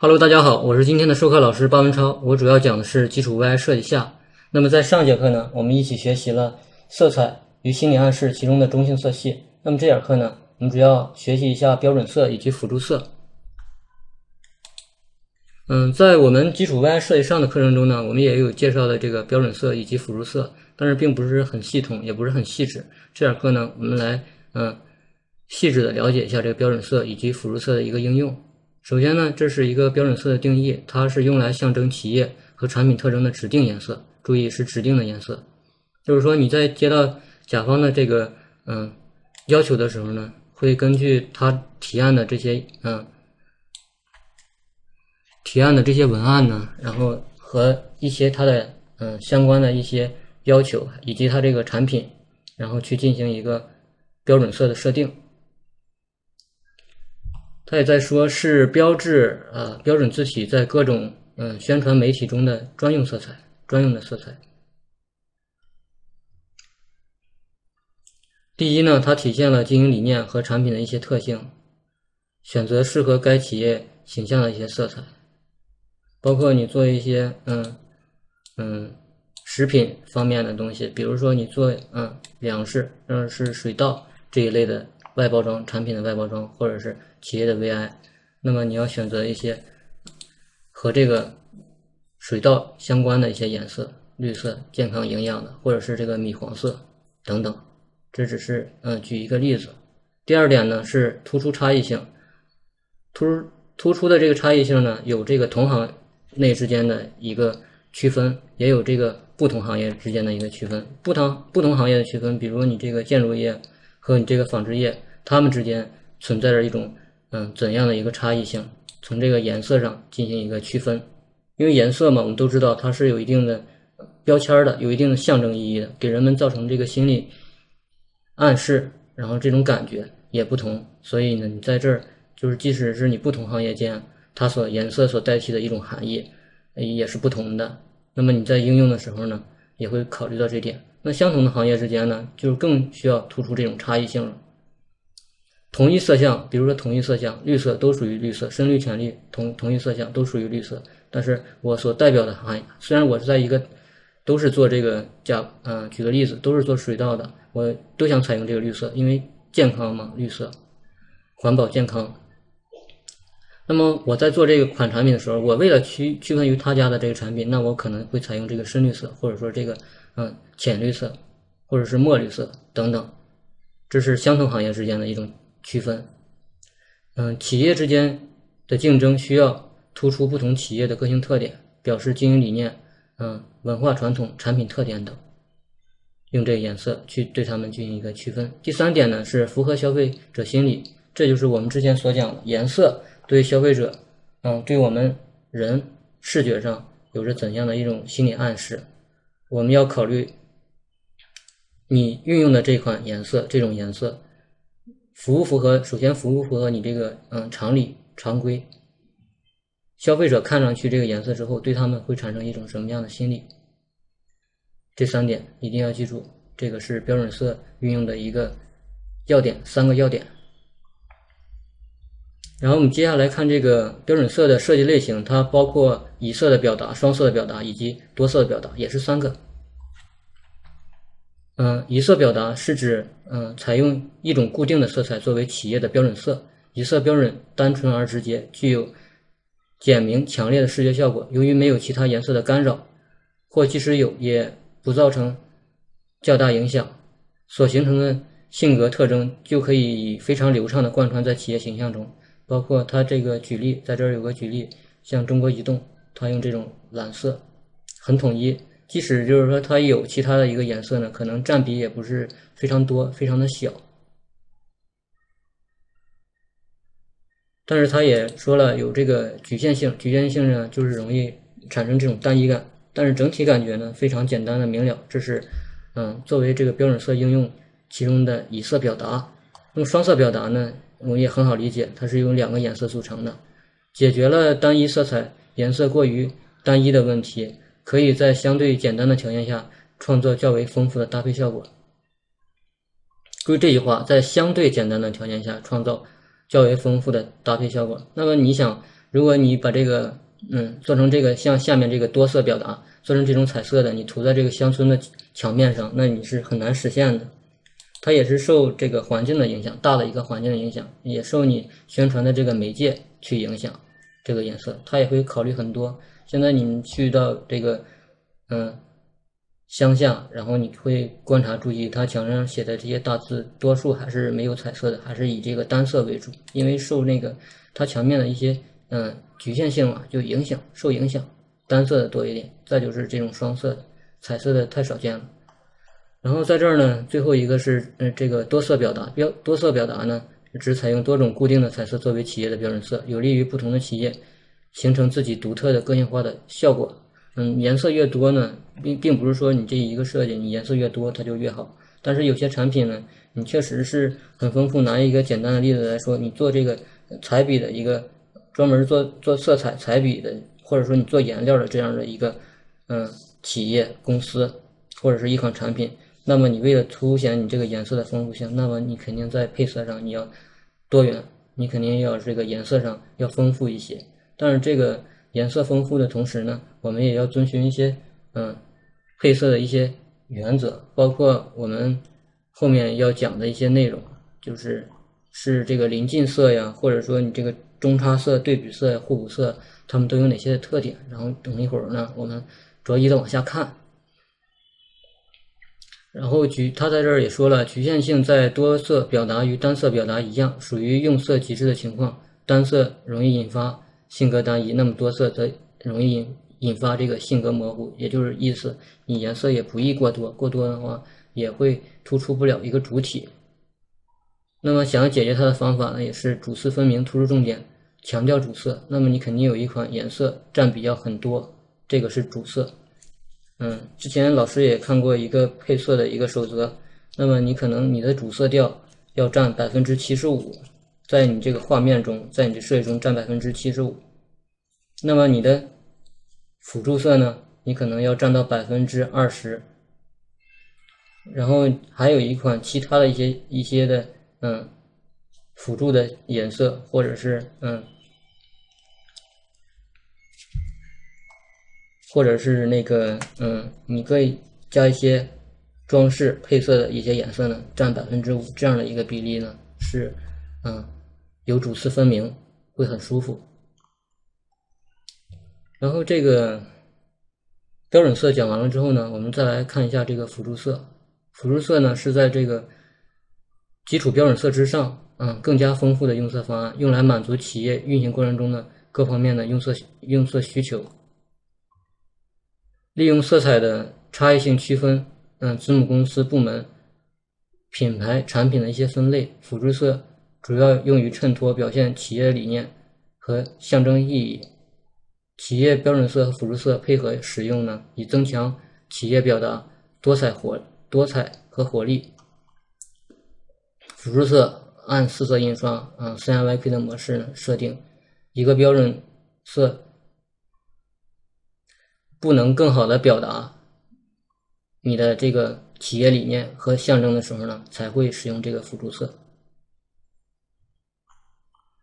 Hello，大家好，我是今天的授课老师巴文超，我主要讲的是基础 VI 设计下。那么在上节课呢，我们一起学习了色彩与心理暗示其中的中性色系。那么这节课呢，我们主要学习一下标准色以及辅助色。嗯，在我们基础 VI 设计上的课程中呢，我们也有介绍的这个标准色以及辅助色，但是并不是很系统，也不是很细致。这节课呢，我们来嗯细致的了解一下这个标准色以及辅助色的一个应用。首先呢，这是一个标准色的定义，它是用来象征企业和产品特征的指定颜色。注意是指定的颜色，就是说你在接到甲方的这个嗯要求的时候呢，会根据他提案的这些嗯提案的这些文案呢，然后和一些它的嗯相关的一些要求，以及它这个产品，然后去进行一个标准色的设定。他也在说，是标志啊，标准字体在各种嗯宣传媒体中的专用色彩，专用的色彩。第一呢，它体现了经营理念和产品的一些特性，选择适合该企业形象的一些色彩，包括你做一些嗯嗯食品方面的东西，比如说你做嗯粮食，嗯是水稻这一类的。外包装产品的外包装，或者是企业的 VI，那么你要选择一些和这个水稻相关的一些颜色，绿色、健康、营养的，或者是这个米黄色等等。这只是嗯举一个例子。第二点呢是突出差异性，突突出的这个差异性呢有这个同行内之间的一个区分，也有这个不同行业之间的一个区分。不同不同行业的区分，比如你这个建筑业和你这个纺织业。它们之间存在着一种嗯怎样的一个差异性？从这个颜色上进行一个区分，因为颜色嘛，我们都知道它是有一定的标签的，有一定的象征意义的，给人们造成这个心理暗示，然后这种感觉也不同。所以呢，你在这儿就是即使是你不同行业间，它所颜色所代替的一种含义也是不同的。那么你在应用的时候呢，也会考虑到这点。那相同的行业之间呢，就更需要突出这种差异性了。同一色相，比如说同一色相，绿色都属于绿色，深绿、浅绿，同同一色相都属于绿色。但是我所代表的行业，虽然我是在一个都是做这个甲，嗯，举个例子，都是做水稻的，我都想采用这个绿色，因为健康嘛，绿色，环保健康。那么我在做这个款产品的时候，我为了区区分于他家的这个产品，那我可能会采用这个深绿色，或者说这个嗯浅绿色，或者是墨绿色等等，这是相同行业之间的一种。区分，嗯，企业之间的竞争需要突出不同企业的个性特点，表示经营理念，嗯，文化传统、产品特点等，用这个颜色去对他们进行一个区分。第三点呢是符合消费者心理，这就是我们之前所讲的颜色对消费者，嗯，对我们人视觉上有着怎样的一种心理暗示，我们要考虑你运用的这款颜色，这种颜色。符不符合？首先符不符合你这个嗯常理常规？消费者看上去这个颜色之后，对他们会产生一种什么样的心理？这三点一定要记住，这个是标准色运用的一个要点，三个要点。然后我们接下来看这个标准色的设计类型，它包括以色的表达、双色的表达以及多色的表达，也是三个。嗯，一色表达是指嗯，采用一种固定的色彩作为企业的标准色。一色标准单纯而直接，具有简明强烈的视觉效果。由于没有其他颜色的干扰，或即使有，也不造成较大影响，所形成的性格特征就可以非常流畅的贯穿在企业形象中。包括它这个举例，在这儿有个举例，像中国移动，它用这种蓝色，很统一。即使就是说它有其他的一个颜色呢，可能占比也不是非常多，非常的小。但是它也说了有这个局限性，局限性呢就是容易产生这种单一感。但是整体感觉呢非常简单的明了，这是嗯作为这个标准色应用其中的以色表达。用双色表达呢，我们也很好理解，它是由两个颜色组成的，解决了单一色彩颜色过于单一的问题。可以在相对简单的条件下创造较为丰富的搭配效果。注意这句话，在相对简单的条件下创造较为丰富的搭配效果。那么你想如果你把这个嗯做成这个像下面这个多色表达，做成这种彩色的，你涂在这个乡村的墙面上，那你是很难实现的。它也是受这个环境的影响，大的一个环境的影响，也受你宣传的这个媒介去影响这个颜色，它也会考虑很多。现在你们去到这个嗯乡下，然后你会观察注意，它墙上写的这些大字，多数还是没有彩色的，还是以这个单色为主，因为受那个它墙面的一些嗯局限性嘛，就影响受影响，单色的多一点。再就是这种双色的，彩色的太少见了。然后在这儿呢，最后一个是，嗯，这个多色表达标多色表达呢，只采用多种固定的彩色作为企业的标准色，有利于不同的企业形成自己独特的个性化的效果。嗯，颜色越多呢，并并不是说你这一个设计你颜色越多它就越好，但是有些产品呢，你确实是很丰富。拿一个简单的例子来说，你做这个彩笔的一个专门做做色彩彩笔的，或者说你做颜料的这样的一个嗯企业公司或者是一款产品。那么你为了凸显你这个颜色的丰富性，那么你肯定在配色上你要多元，你肯定要这个颜色上要丰富一些。但是这个颜色丰富的同时呢，我们也要遵循一些嗯配色的一些原则，包括我们后面要讲的一些内容，就是是这个临近色呀，或者说你这个中差色、对比色、互补色，它们都有哪些的特点。然后等一会儿呢，我们着一的往下看。然后局他在这儿也说了，局限性在多色表达与单色表达一样，属于用色极致的情况。单色容易引发性格单一，那么多色则容易引发这个性格模糊。也就是意思，你颜色也不宜过多，过多的话也会突出不了一个主体。那么想要解决它的方法呢，也是主次分明，突出重点，强调主色。那么你肯定有一款颜色占比要很多，这个是主色。嗯，之前老师也看过一个配色的一个守则，那么你可能你的主色调要占百分之七十五，在你这个画面中，在你的设计中占百分之七十五，那么你的辅助色呢，你可能要占到百分之二十，然后还有一款其他的一些一些的嗯辅助的颜色，或者是嗯。或者是那个，嗯，你可以加一些装饰配色的一些颜色呢，占百分之五这样的一个比例呢，是，嗯，有主次分明，会很舒服。然后这个标准色讲完了之后呢，我们再来看一下这个辅助色。辅助色呢是在这个基础标准色之上，嗯，更加丰富的用色方案，用来满足企业运行过程中的各方面的用色用色需求。利用色彩的差异性区分，嗯，子母公司、部门、品牌、产品的一些分类。辅助色主要用于衬托、表现企业理念和象征意义。企业标准色和辅助色配合使用呢，以增强企业表达多彩活、多彩和活力。辅助色按四色印刷，嗯，CMYK 的模式呢设定一个标准色。不能更好的表达你的这个企业理念和象征的时候呢，才会使用这个辅助色。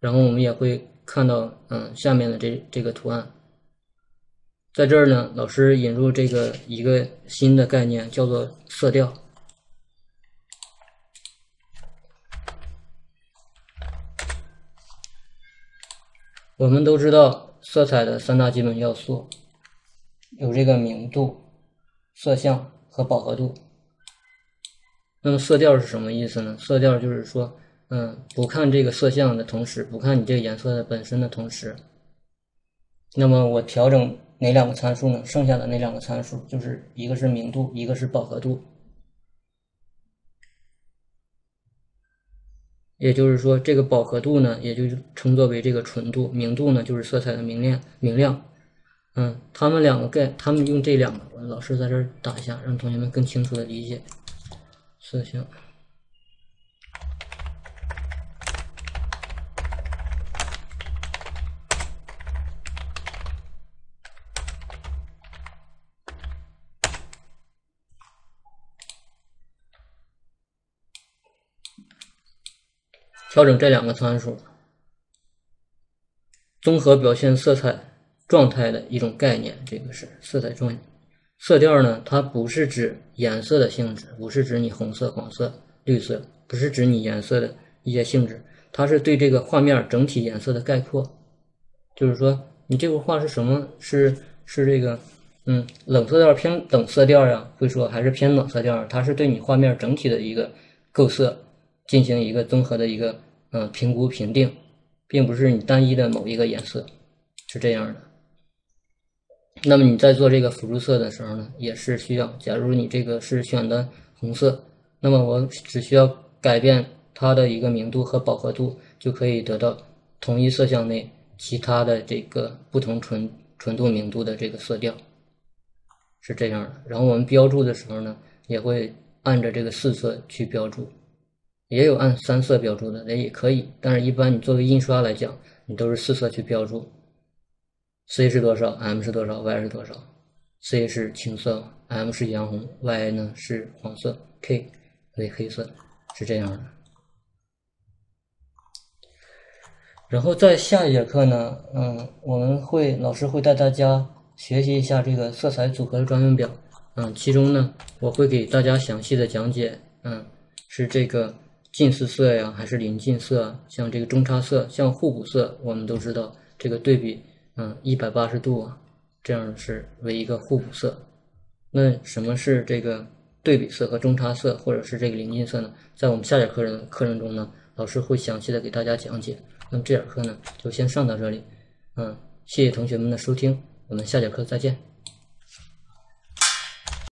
然后我们也会看到，嗯，下面的这这个图案，在这儿呢，老师引入这个一个新的概念，叫做色调。我们都知道色彩的三大基本要素。有这个明度、色相和饱和度。那么色调是什么意思呢？色调就是说，嗯，不看这个色相的同时，不看你这个颜色的本身的同时，那么我调整哪两个参数呢？剩下的那两个参数就是一个是明度，一个是饱和度。也就是说，这个饱和度呢，也就称作为这个纯度；明度呢，就是色彩的明亮、明亮。嗯，他们两个概，他们用这两个，老师在这打一下，让同学们更清楚的理解色相。调整这两个参数。综合表现色彩状态的一种概念。这个是色彩状色调呢，它不是指颜色的性质，不是指你红色、黄色、绿色，不是指你颜色的一些性质，它是对这个画面整体颜色的概括。就是说，你这幅画是什么？是是这个，嗯，冷色调偏冷色调呀？会说还是偏暖色调？它是对你画面整体的一个构色进行一个综合的一个嗯评估评定，并不是你单一的某一个颜色，是这样的。那么你在做这个辅助色的时候呢，也是需要，假如你这个是选的红色，那么我只需要改变它的一个明度和饱和度，就可以得到同一色相内。其他的这个不同纯纯度明度的这个色调是这样的，然后我们标注的时候呢，也会按着这个四色去标注，也有按三色标注的，那也可以。但是，一般你作为印刷来讲，你都是四色去标注，C 是多少，M 是多少，Y 是多少，C 是青色，M 是洋红，Y 呢是黄色，K 为黑色，是这样的。然后在下一节课呢，嗯，我们会老师会带大家学习一下这个色彩组合的专用表，嗯，其中呢我会给大家详细的讲解，嗯，是这个近似色呀，还是邻近色？像这个中差色，像互补色，我们都知道这个对比，嗯，一百八十度啊，这样是为一个互补色。那什么是这个对比色和中差色，或者是这个邻近色呢？在我们下节课的课程中呢，老师会详细的给大家讲解。那么这节课呢，就先上到这里，嗯，谢谢同学们的收听，我们下节课再见。